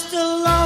just a lie.